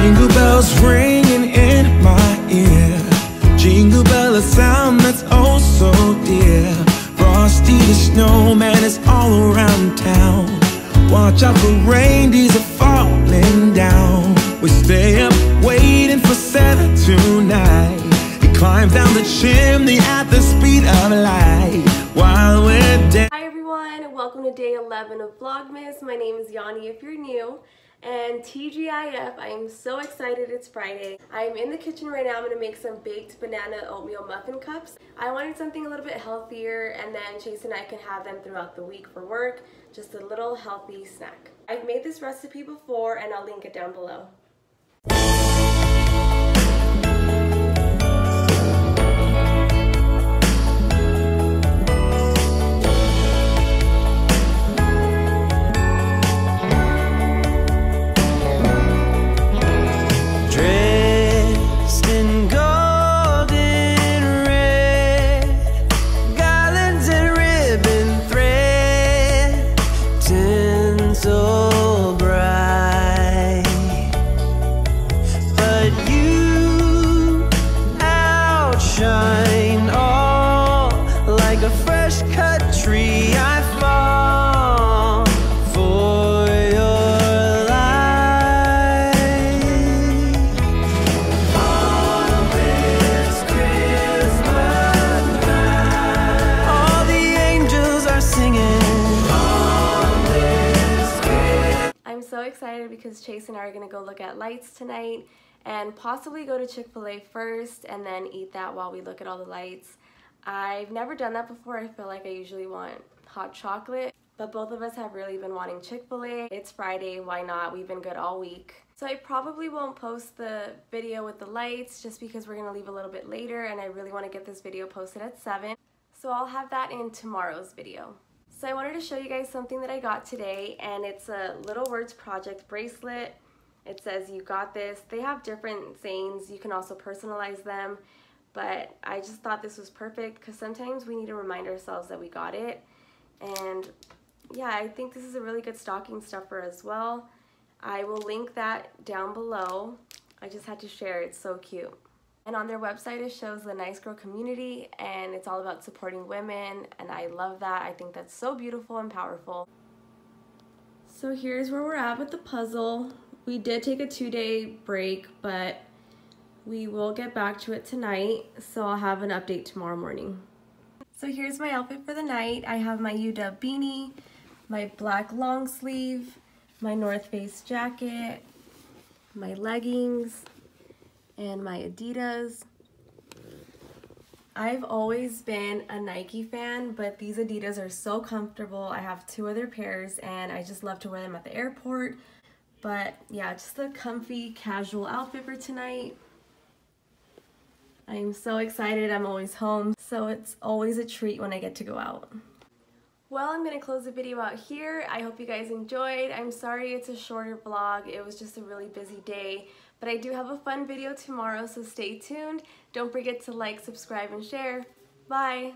Jingle bells ringing in my ear. Jingle bell, a sound that's oh so dear. Frosty the snowman is all around town. Watch out for reindeers are falling down. We stay up waiting for Santa tonight. He climbs down the chimney at the speed of light while we're. Hi everyone, and welcome to day 11 of Vlogmas. My name is Yani if you're new. And TGIF, I am so excited it's Friday. I'm in the kitchen right now, I'm gonna make some baked banana oatmeal muffin cups. I wanted something a little bit healthier and then Chase and I can have them throughout the week for work. Just a little healthy snack. I've made this recipe before and I'll link it down below. Excited because Chase and I are gonna go look at lights tonight and possibly go to Chick-fil-A first and then eat that while we look at all the lights. I've never done that before. I feel like I usually want hot chocolate, but both of us have really been wanting Chick-fil-A. It's Friday, why not? We've been good all week. So I probably won't post the video with the lights just because we're gonna leave a little bit later and I really wanna get this video posted at 7. So I'll have that in tomorrow's video. So I wanted to show you guys something that I got today and it's a Little Words Project bracelet. It says you got this. They have different sayings. You can also personalize them. But I just thought this was perfect because sometimes we need to remind ourselves that we got it. And yeah, I think this is a really good stocking stuffer as well. I will link that down below. I just had to share. It's so cute. And on their website, it shows the Nice Girl community, and it's all about supporting women, and I love that. I think that's so beautiful and powerful. So here's where we're at with the puzzle. We did take a two-day break, but we will get back to it tonight, so I'll have an update tomorrow morning. So here's my outfit for the night. I have my UW beanie, my black long sleeve, my North Face jacket, my leggings, and my Adidas. I've always been a Nike fan, but these Adidas are so comfortable. I have two other pairs and I just love to wear them at the airport. But yeah, just a comfy, casual outfit for tonight. I'm so excited. I'm always home, so it's always a treat when I get to go out. Well, I'm going to close the video out here. I hope you guys enjoyed. I'm sorry it's a shorter vlog. It was just a really busy day. But I do have a fun video tomorrow, so stay tuned. Don't forget to like, subscribe, and share. Bye!